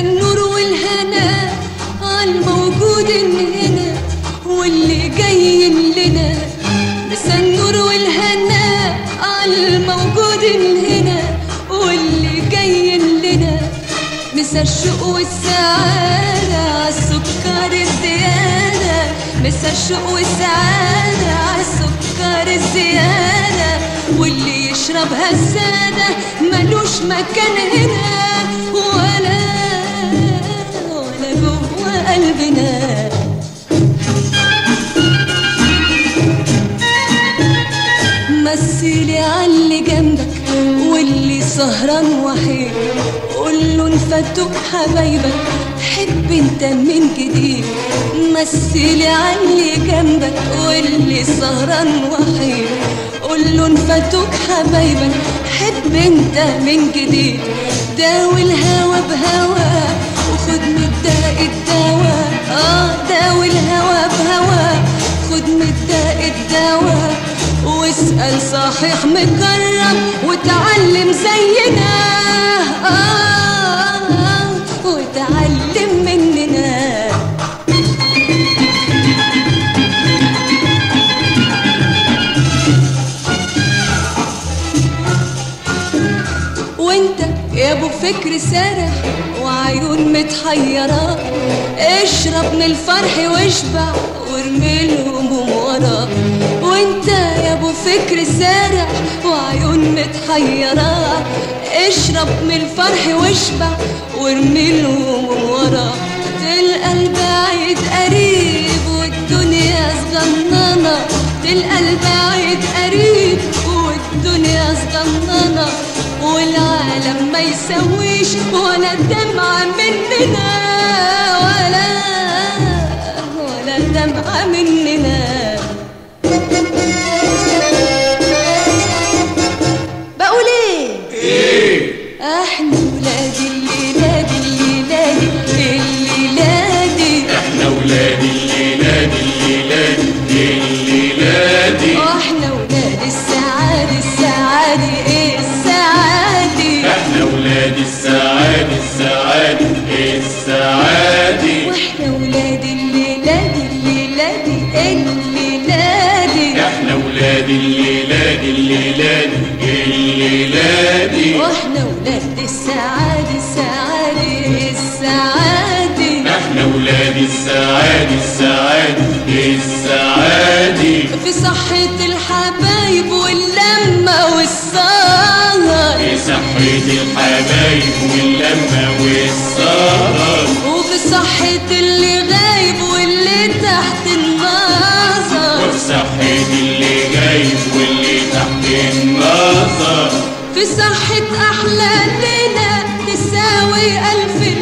النور والهنا عالموجود هنا واللي جاي لنا. مسا النور والهنا عالموجود هنا واللي جاي لنا. مسا الشوق والسعادة عالسكر الزيادة. مسا الشوق والسعادة عالسكر الزيادة. واللي يشربها السادة ملوش مكان هنا ولا مثلي عاللي جنبك واللي سهران وحيد. قول له انفتوك حبايبك حب انت من جديد. مثلي عاللي جنبك واللي سهران وحيد. قول له انفتوك حبايبك حب انت من جديد. داوي الهوى بهوى واسأل صحيح مكرم وتعلم زينا. يا ابو فكر سارح وعيون متحيرة اشرب من الفرح واشبع وارمي الهموم ورا وانت فكر سارح وعيون متحيرة. اشرب من الفرح واشبع وارمي الهموم ورا. تلقى البعيد قريب والدنيا صغننة تلقى البعيد قريب والدنيا صغننة والعالم ما يسويش ولا دمعة مننا. ولا ولا دمعة مننا. إحنا ولاد الليلة دي الليلة دي إحنا ولاد الليلاد الليلاد الليلاد وإحنا ولاد السعادة السعادة إيه السعادة؟ إحنا ولاد السعاد السعاد السعاد وإحنا ولاد دي الليلة دي إحنا ولاد الليلاد السعادة السعادة السعادة. إحنا ولاد السعاد السعاد السعاد في صحة الحبايب واللمة والسهر في صحة الحبايب واللمة والسهر وفي صحة اللي غايب واللي تحت النظر وفي صحة اللي جايب واللي تحت النظر في صحة أحلى ليلة تساوي ألف